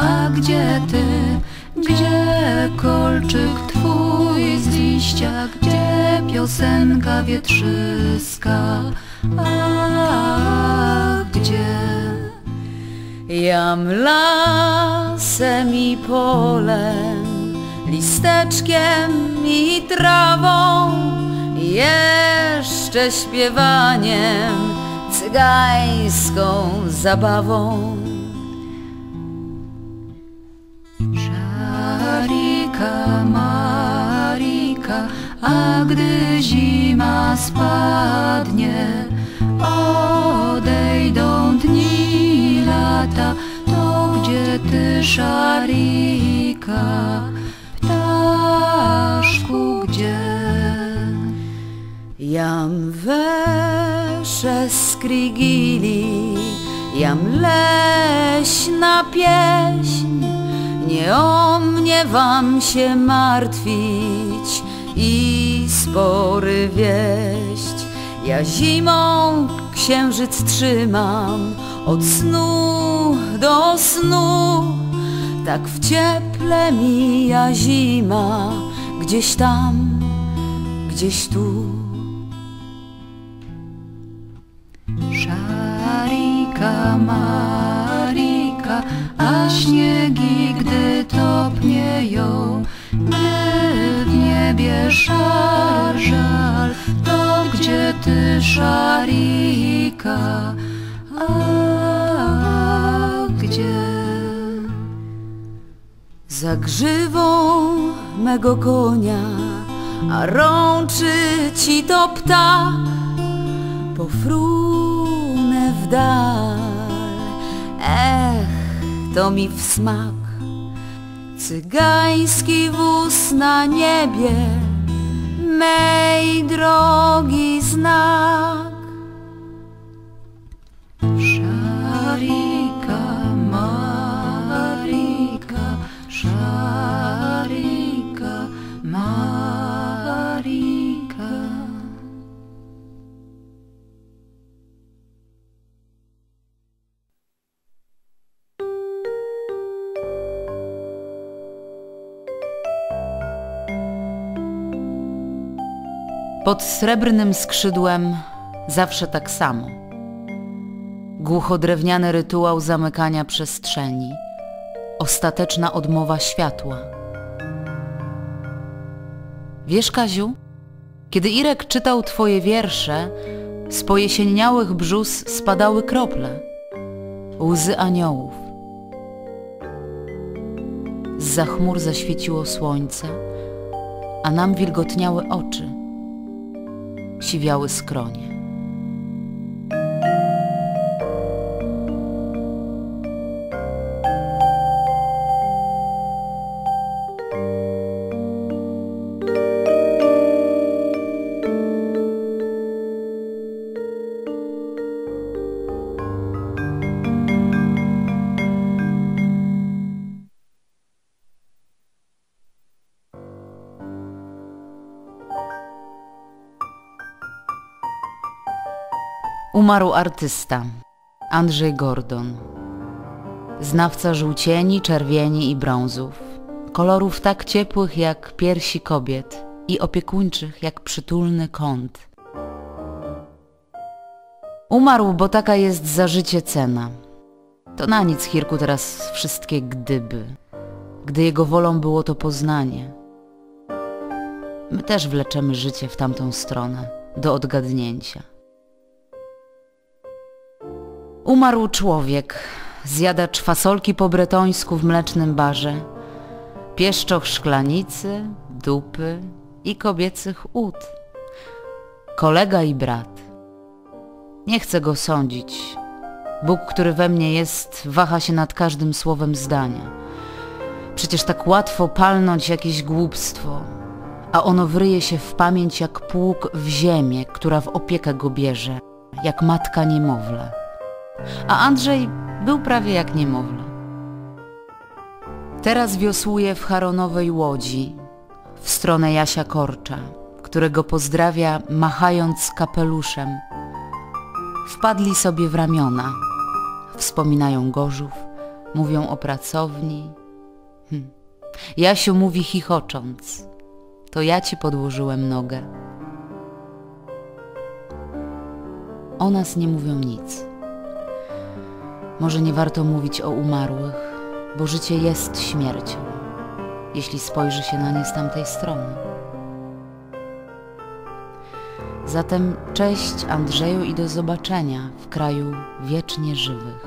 A gdzie ty? Gdzie kolczyk twój z liścia? Gdzie piosenka wietrzyska? A gdzie? Jam lasem i polem, listeczkiem i trawą, jeszcze śpiewaniem, cygańską zabawą. A gdy zima spadnie, odejdą dni lata, to gdzie ty, Szarika, ptaszku, gdzie? Jam wesze skrygili, jam leśna pieśń, nie o mnie wam się martwić i spory wieść. Ja zimą księżyc trzymam od snu do snu, tak w cieple mija zima, gdzieś tam, gdzieś tu. Szarika, Marika, a śniegi, gdy topnieją, szar żal, to gdzie ty, Szarika, a gdzie? Za grzywą mego konia, a rączy ci to ptak, pofrunę w dal. Ech, to mi w smak, cygański wóz na niebie, mej drogi znak. Szarika, Marika, Szarika, Pod srebrnym skrzydłem zawsze tak samo. Głuchodrewniany rytuał zamykania przestrzeni. Ostateczna odmowa światła. Wiesz, Kaziu, kiedy Irek czytał twoje wiersze, z pojesieniałych brzus spadały krople. Łzy aniołów. Zza chmur zaświeciło słońce, a nam wilgotniały oczy siwiały skronie. Umarł artysta Andrzej Gordon. Znawca żółcieni, czerwieni i brązów. Kolorów tak ciepłych jak piersi kobiet i opiekuńczych jak przytulny kąt. Umarł, bo taka jest za życie cena. To na nic Hirku teraz wszystkie gdyby, gdy jego wolą było to poznanie. My też wleczemy życie w tamtą stronę, do odgadnięcia. Umarł człowiek, zjadacz fasolki po bretońsku w mlecznym barze, pieszczoch szklanicy, dupy i kobiecych ud. Kolega i brat. Nie chcę go sądzić. Bóg, który we mnie jest, waha się nad każdym słowem zdania. Przecież tak łatwo palnąć jakieś głupstwo, a ono wryje się w pamięć jak pług w ziemię, która w opiekę go bierze, jak matka niemowlę a Andrzej był prawie jak niemowlę. Teraz wiosłuje w Charonowej łodzi w stronę Jasia Korcza, którego pozdrawia machając kapeluszem. Wpadli sobie w ramiona, wspominają Gorzów, mówią o pracowni. Hm. Jasiu mówi chichocząc. To ja ci podłożyłem nogę. O nas nie mówią nic. Może nie warto mówić o umarłych, bo życie jest śmiercią, jeśli spojrzy się na nie z tamtej strony. Zatem cześć Andrzeju i do zobaczenia w kraju wiecznie żywych.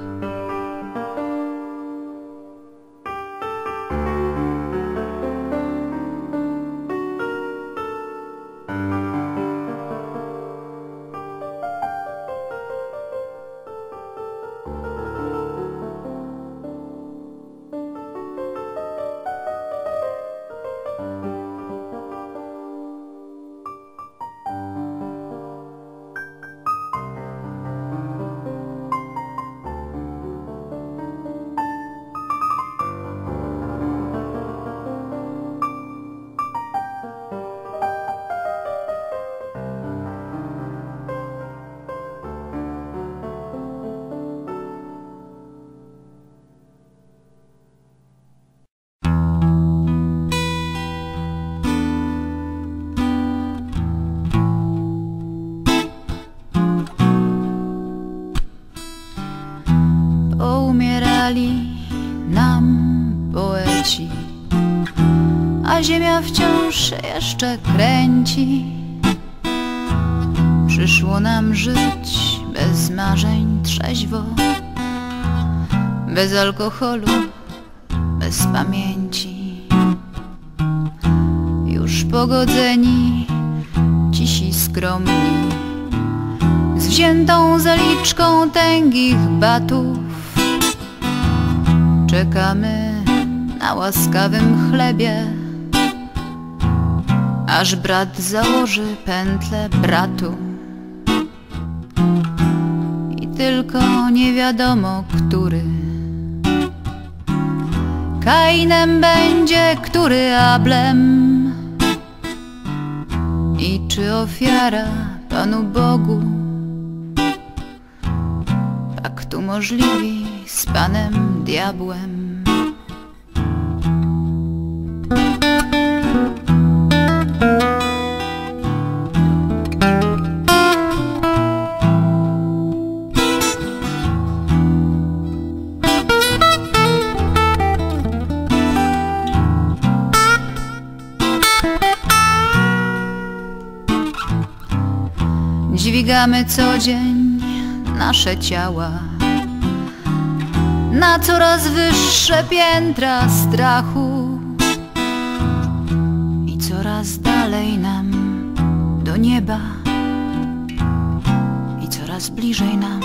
Nam poeci, a ziemia wciąż jeszcze kręci. Przyszło nam żyć bez marzeń trzeźwo, bez alkoholu, bez pamięci. Już pogodzeni, cisi skromni, z wziętą zaliczką tęgich batów. Czekamy na łaskawym chlebie, aż brat założy pętlę bratu. I tylko nie wiadomo, który Kainem będzie, który Ablem. I czy ofiara Panu Bogu paktu możliwi z Panem Diabłem? Dźwigamy co dzień nasze ciała na coraz wyższe piętra strachu. I coraz dalej nam do nieba. I coraz bliżej nam